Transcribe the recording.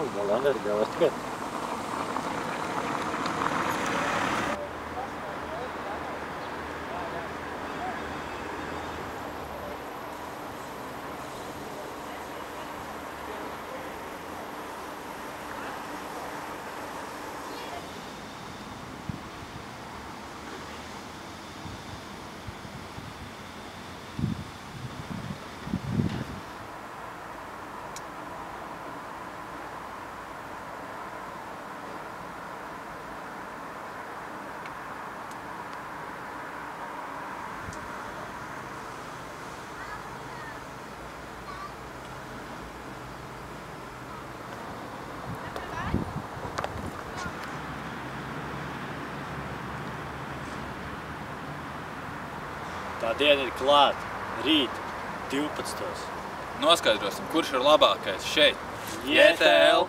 Oh, no longer to go. That's good. Tā diena ir klāt. Rīt, 12. Noskaidrosim, kurš ir labākais šeit. JTL. JTL.